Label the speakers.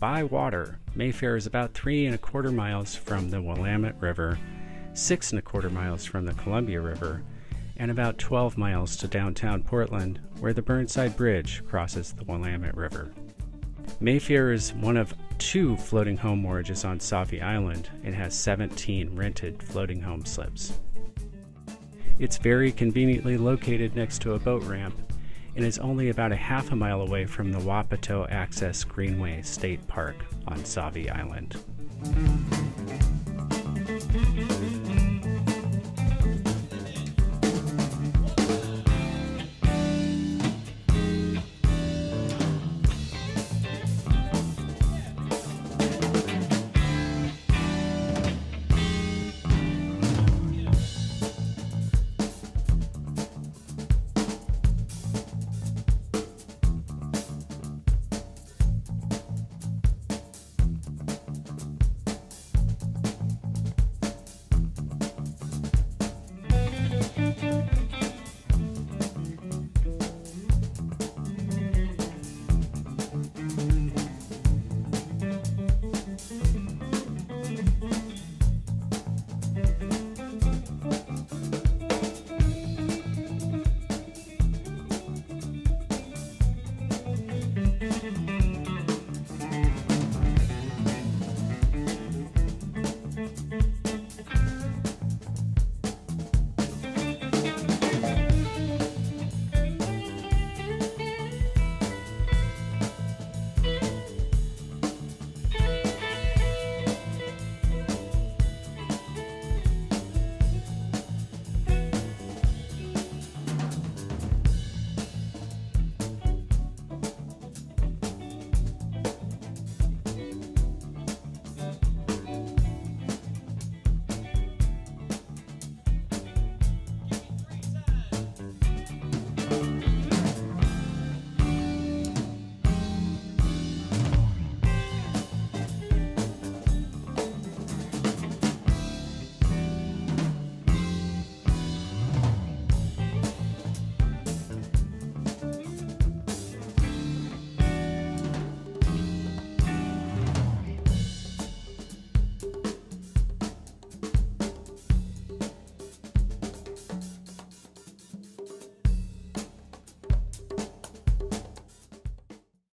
Speaker 1: by water. Mayfair is about three and a quarter miles from the Willamette River, six and a quarter miles from the Columbia River, and about 12 miles to downtown Portland, where the Burnside Bridge crosses the Willamette River. Mayfair is one of two floating home moorages on Sauvie Island and has 17 rented floating home slips. It's very conveniently located next to a boat ramp and is only about a half a mile away from the Wapato Access Greenway State Park on Sauvie Island.